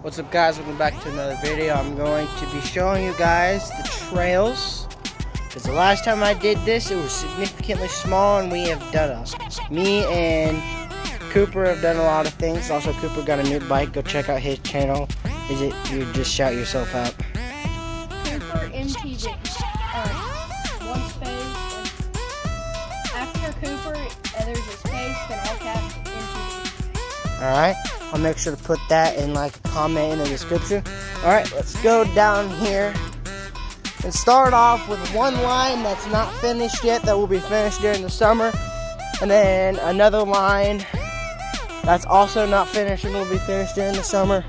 What's up guys, welcome back to another video. I'm going to be showing you guys the trails. Because the last time I did this, it was significantly small and we have done a, me and Cooper have done a lot of things. Also, Cooper got a new bike. Go check out his channel. Is it, you just shout yourself out. Cooper MTB. Uh, one space. After Cooper, there's a space, then all caps MTB. Alright, I'll make sure to put that in like a comment in the description. Alright, let's go down here and start off with one line that's not finished yet that will be finished during the summer. And then another line that's also not finished and will be finished during the summer.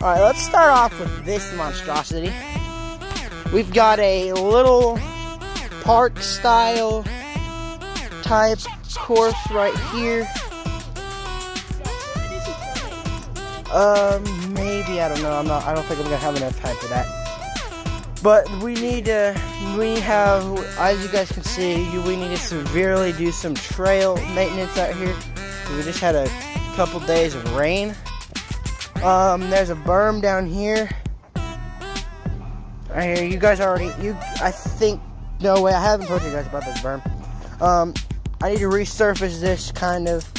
Alright, let's start off with this monstrosity. We've got a little park style type course right here. Um, maybe I don't know. I'm not. I don't think I'm gonna have enough time for that. But we need to. We have, as you guys can see, we need to severely do some trail maintenance out here. We just had a couple days of rain. Um, there's a berm down here. Right here, you guys already. You, I think. No way. I haven't told you guys about this berm. Um, I need to resurface this kind of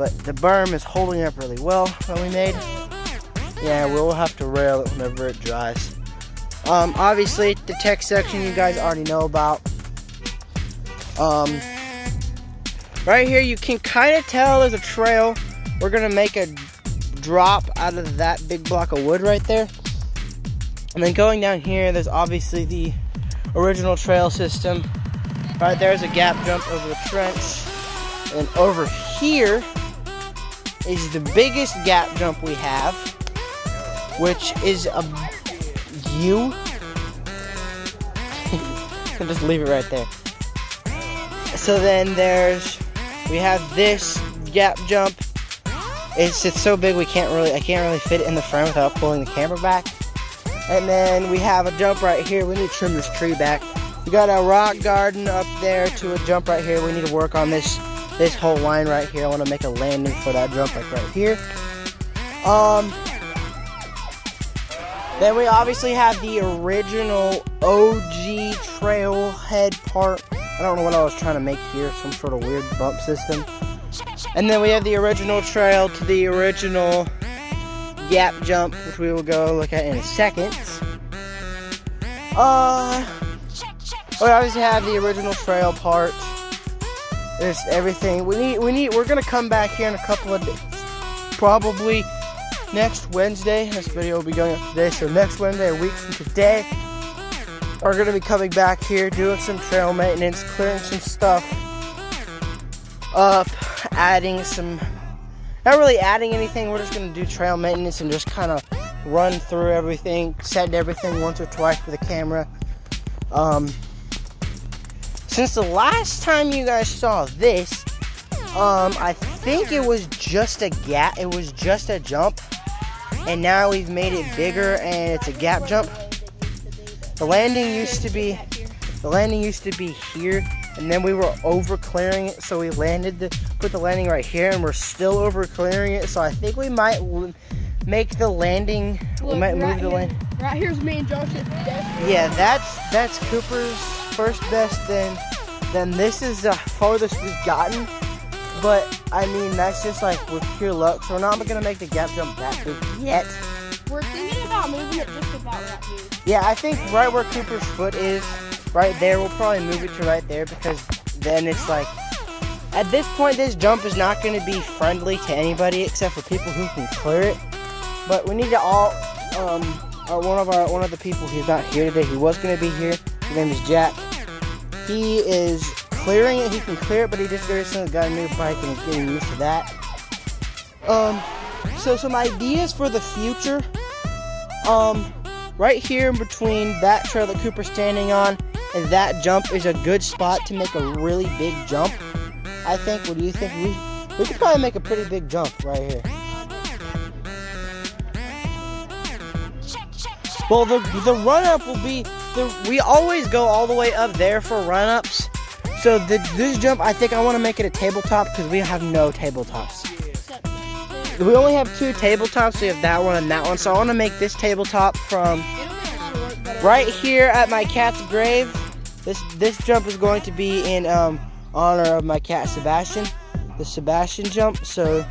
but the berm is holding up really well that we made. Yeah, we'll have to rail it whenever it dries. Um, obviously, the tech section you guys already know about. Um, right here, you can kind of tell there's a trail. We're gonna make a drop out of that big block of wood right there. And then going down here, there's obviously the original trail system. Right there's a gap jump over the trench. And over here, is the biggest gap jump we have, which is a U. Just leave it right there. So then there's, we have this gap jump. It's, it's so big we can't really, I can't really fit it in the frame without pulling the camera back. And then we have a jump right here. We need to trim this tree back. We got a rock garden up there to a jump right here. We need to work on this this whole line right here. I want to make a landing for that jump like right here. Um, then we obviously have the original OG trailhead part. I don't know what I was trying to make here, some sort of weird bump system. And then we have the original trail to the original gap jump, which we will go look at in a second. Uh, we obviously have the original trail part. There's everything we need. We need. We're gonna come back here in a couple of days, probably next Wednesday. This video will be going up today, so next Wednesday, a week from today, we're gonna be coming back here, doing some trail maintenance, clearing some stuff up, adding some. Not really adding anything. We're just gonna do trail maintenance and just kind of run through everything, set everything once or twice for the camera. Um, since the last time you guys saw this, um, I think it was just a gap, it was just a jump, and now we've made it bigger and it's a gap jump. The landing used to be, the landing used to be here, and then we were over clearing it, so we landed the, put the landing right here, and we're still over clearing it, so I think we might make the landing, Look, we might right move the landing. Right here's me and Josh at the desk. Yeah, that's that's Cooper's first best. Then, then this is the farthest we've gotten. But I mean, that's just like with pure luck. So we're not gonna make the gap jump that big yet. We're thinking about moving it just about right here. Yeah, I think right where Cooper's foot is, right there, we'll probably move it to right there because then it's like. At this point, this jump is not going to be friendly to anybody except for people who can clear it. But we need to all um, one of our one of the people who's not here today. He was going to be here. His name is Jack. He is clearing it. He can clear it, but he just got a new bike and getting used to that. Um, so some ideas for the future. Um, right here in between that trail that Cooper's standing on and that jump is a good spot to make a really big jump. I think. What do you think? We we could probably make a pretty big jump right here. Well, the the run up will be the we always go all the way up there for run ups. So the, this jump, I think I want to make it a tabletop because we have no tabletops. We only have two tabletops. We have that one and that one. So I want to make this tabletop from right here at my cat's grave. This this jump is going to be in um, honor of my cat Sebastian, the Sebastian jump. So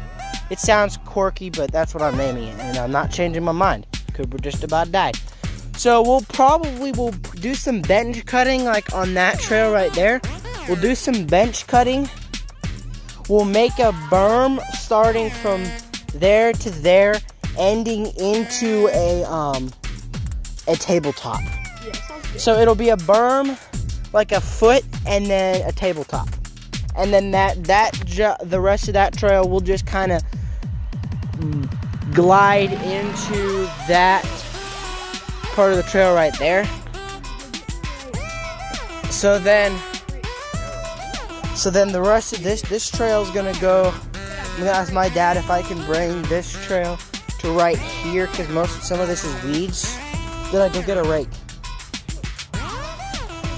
it sounds quirky, but that's what I'm naming it, and I'm not changing my mind. Cooper just about died. So we'll probably will do some bench cutting like on that trail right there. We'll do some bench cutting. We'll make a berm starting from there to there, ending into a um a tabletop. yeah. So it'll be a berm, like a foot, and then a tabletop, and then that that the rest of that trail will just kind of glide into that part of the trail right there. So then, so then the rest of this this trail is gonna go. I'm gonna ask my dad if I can bring this trail to right here because most of some of this is weeds. Then I can get a rake.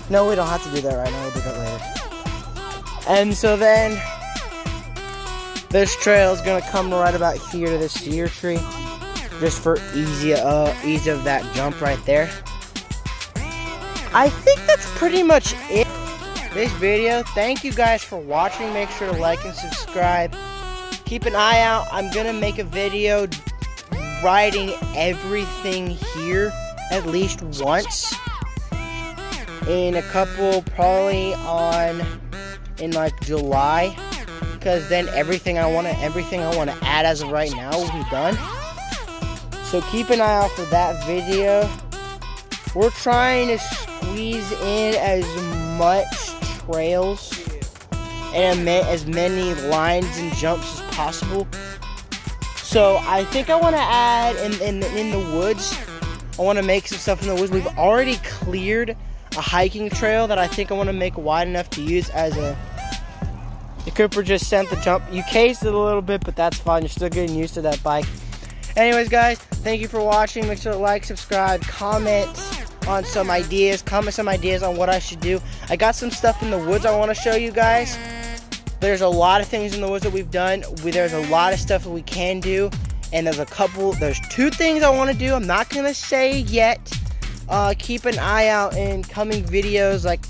No, we don't have to do that right now. We'll do that later. And so then, this trail is gonna come right about here to this cedar tree, just for easy, uh, ease of that jump right there. I think that's pretty much it. This video. Thank you guys for watching. Make sure to like and subscribe. Keep an eye out. I'm gonna make a video riding everything here at least once in a couple probably on in like July because then everything I want to everything I want to add as of right now will be done. So keep an eye out for that video. We're trying to squeeze in as much trails and as many lines and jumps as possible. So I think I want to add in, in in the woods. I want to make some stuff in the woods. We've already cleared a hiking trail that I think I want to make wide enough to use as a. The Cooper just sent the jump. You cased it a little bit, but that's fine. You're still getting used to that bike. Anyways, guys, thank you for watching. Make sure to like, subscribe, comment on some ideas. Comment some ideas on what I should do. I got some stuff in the woods I want to show you guys. There's a lot of things in the woods that we've done. There's a lot of stuff that we can do. And there's a couple, there's two things I want to do. I'm not going to say yet. Uh, keep an eye out in coming videos, like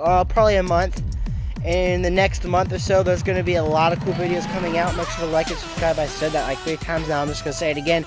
uh, probably a month. In the next month or so, there's going to be a lot of cool videos coming out. Make sure to like and subscribe. I said that like three times now. I'm just going to say it again.